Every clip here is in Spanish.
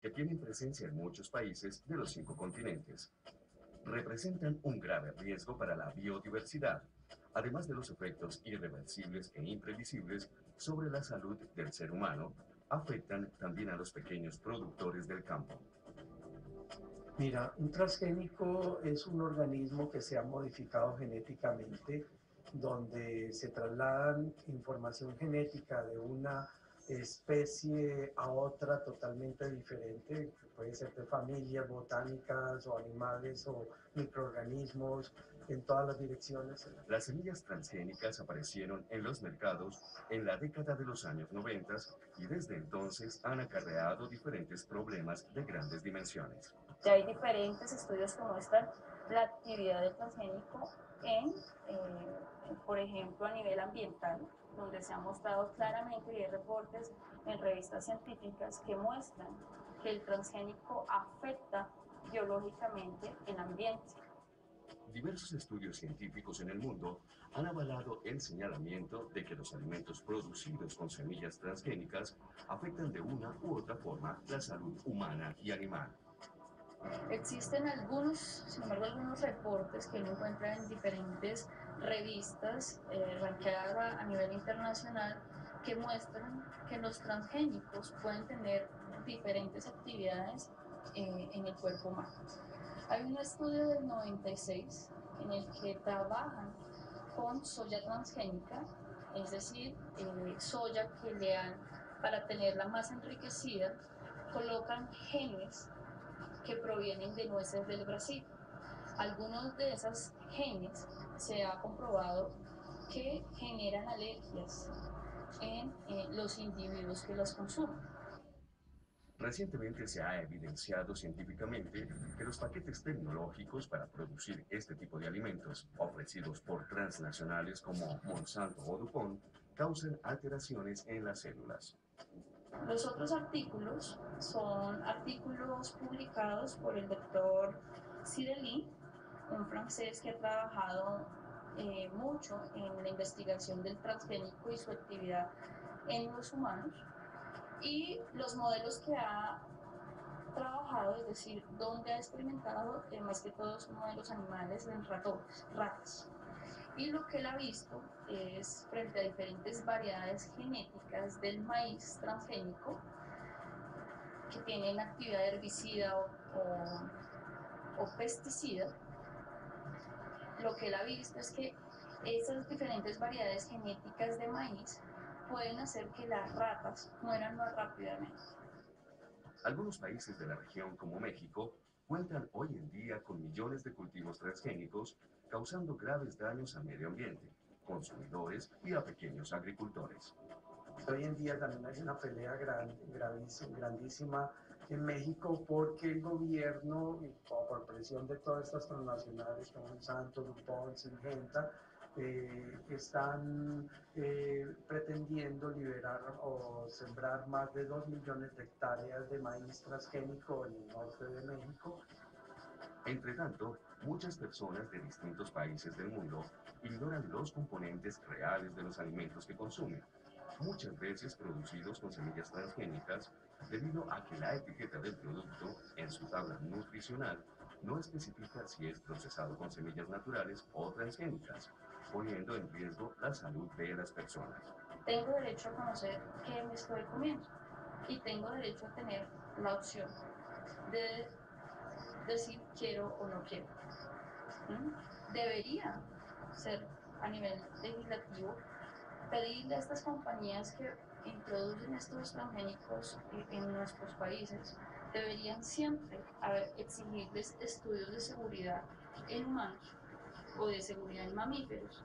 que tienen presencia en muchos países de los cinco continentes. Representan un grave riesgo para la biodiversidad, además de los efectos irreversibles e imprevisibles sobre la salud del ser humano, afectan también a los pequeños productores del campo. Mira, un transgénico es un organismo que se ha modificado genéticamente, donde se trasladan información genética de una especie a otra totalmente diferente, puede ser de familias botánicas o animales o microorganismos en todas las direcciones. Las semillas transgénicas aparecieron en los mercados en la década de los años 90 y desde entonces han acarreado diferentes problemas de grandes dimensiones. Ya hay diferentes estudios que muestran la actividad del transgénico en, por ejemplo, a nivel ambiental, donde se ha mostrado claramente y hay reportes en revistas científicas que muestran que el transgénico afecta biológicamente el ambiente. Diversos estudios científicos en el mundo han avalado el señalamiento de que los alimentos producidos con semillas transgénicas afectan de una u otra forma la salud humana y animal. Existen algunos, sin embargo, algunos reportes que uno encuentra en diferentes revistas eh, ranqueadas a, nivel internacional que muestran que los transgénicos pueden tener diferentes actividades eh, en el cuerpo humano. Hay un estudio del 96 en el que trabajan con soya transgénica, es decir, eh, soya que le dan para tenerla más enriquecida, colocan genes que provienen de nueces del Brasil. Algunos de esos genes se ha comprobado que generan alergias en los individuos que las consumen. Recientemente se ha evidenciado científicamente que los paquetes tecnológicos para producir este tipo de alimentos, ofrecidos por transnacionales como Monsanto o DuPont, causan alteraciones en las células. Los otros artículos son artículos publicados por el doctor Cirelli, un francés que ha trabajado eh, mucho en la investigación del transgénico y su actividad en los humanos. Y los modelos que ha trabajado, es decir, donde ha experimentado, eh, más que todos modelos animales en ratones, ratas. Y lo que él ha visto es, frente a diferentes variedades genéticas del maíz transgénico, que tienen actividad herbicida o, o pesticida, lo que él ha visto es que esas diferentes variedades genéticas de maíz pueden hacer que las ratas mueran más rápidamente. Algunos países de la región, como México, cuentan hoy en día con millones de cultivos transgénicos, causando graves daños al medio ambiente, consumidores y a pequeños agricultores. Hoy en día también hay una pelea gran, grandísima en México porque el gobierno, por presión de todas estas transnacionales como Monsanto, DuPont, Syngenta, eh, están eh, pretendiendo liberar o sembrar más de 2 millones de hectáreas de maíz transgénico en el norte de México. Entre tanto, muchas personas de distintos países del mundo ignoran los componentes reales de los alimentos que consumen, muchas veces producidos con semillas transgénicas, debido a que la etiqueta del producto en su tabla nutricional no especifica si es procesado con semillas naturales o transgénicas, poniendo en riesgo la salud de las personas. Tengo derecho a conocer qué me estoy comiendo y tengo derecho a tener la opción de decir quiero o no quiero. ¿Mm? Debería ser a nivel legislativo pedirle a estas compañías que introducen estos transgénicos en nuestros países, deberían siempre exigirles estudios de seguridad en humanos o de seguridad en mamíferos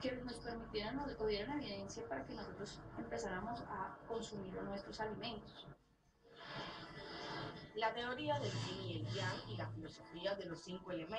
que nos permitieran o dieran evidencia para que nosotros empezáramos a consumir nuestros alimentos. La teoría del yin y el yang y la filosofía de los cinco elementos